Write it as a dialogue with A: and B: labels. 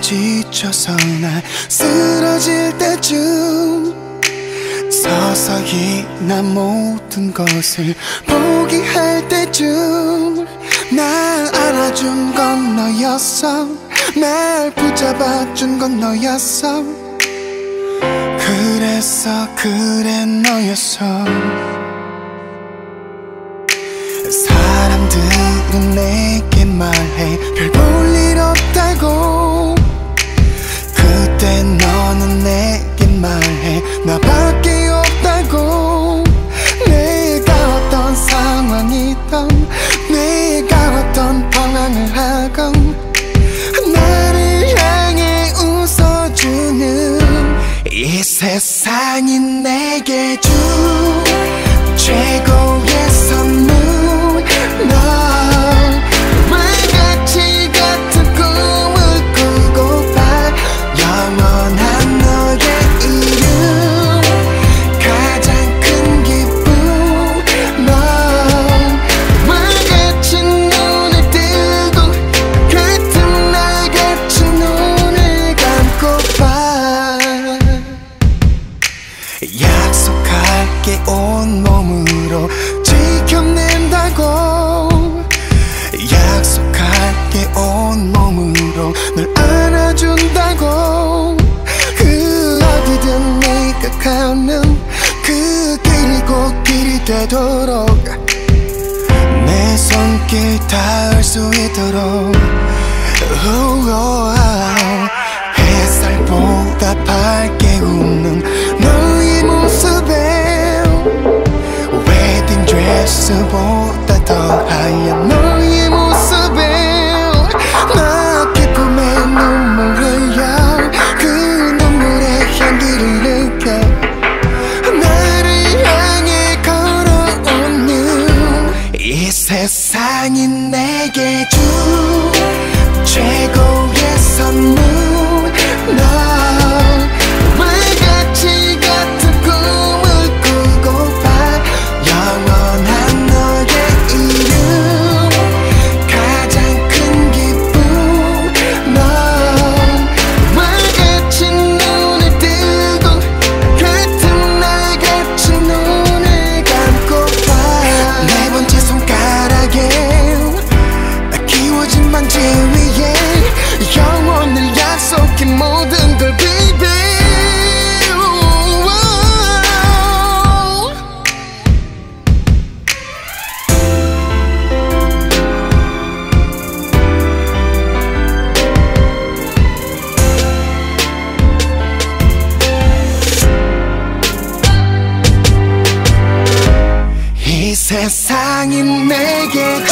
A: 지쳐서 날 쓰러질 때쯤 서서히 난 모든 것을 포기할 때쯤 날 안아준 건 너였어. 날 붙잡아준 건 너였어. 그래서 그래 너였어. 사람들은 내게 말해. 별 볼 일 없다고. 그 때 너는 내게 말해. 나밖에 없다고. 내가 어떤 상황이든 내가 어떤 방황을 하건 나를 향해 웃어주는 이 세상이 내게 준 약속할게 온몸으로 지켜낸다고. 약속할게 온몸으로 널 안아준다고. 그 어디든 네가 가는 그 길이 곧 길이 되도록 내 손길 닿을 수 있도록. oh, oh. 내게 준 최고 만지 위해 영원을 약속해 모든 걸 baby 세상이 내게